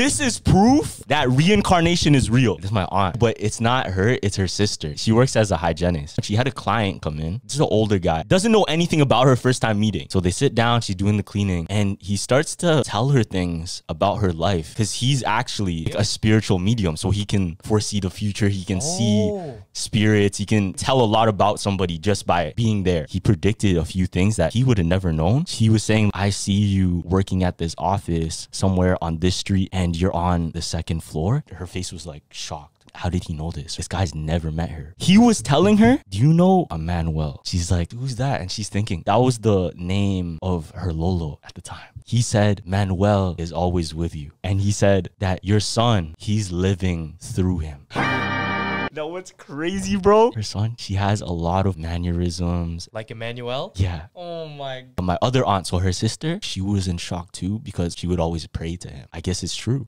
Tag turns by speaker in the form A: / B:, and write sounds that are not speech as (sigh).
A: This is proof that reincarnation is real. This is my aunt, but it's not her, it's her sister. She works as a hygienist. She had a client come in. This is an older guy. Doesn't know anything about her first time meeting. So they sit down, she's doing the cleaning, and he starts to tell her things about her life because he's actually a spiritual medium. So he can foresee the future, he can see oh. spirits, he can tell a lot about somebody just by being there. He predicted a few things that he would have never known. He was saying, I see you working at this office somewhere on this street and you're on the second floor. Her face was like shocked. How did he know this? This guy's never met her. He was telling her, Do you know a Emmanuel? She's like, Who's that? And she's thinking, That was the name of her Lolo at the time. He said, Manuel is always with you. And he said that your son, he's living through him. (laughs) Now what's crazy, bro? Her son, she has a lot of mannerisms.
B: Like Emmanuel?
A: Yeah.
B: Oh my
A: But my other aunt, so her sister, she was in shock too because she would always pray to him. I guess it's true.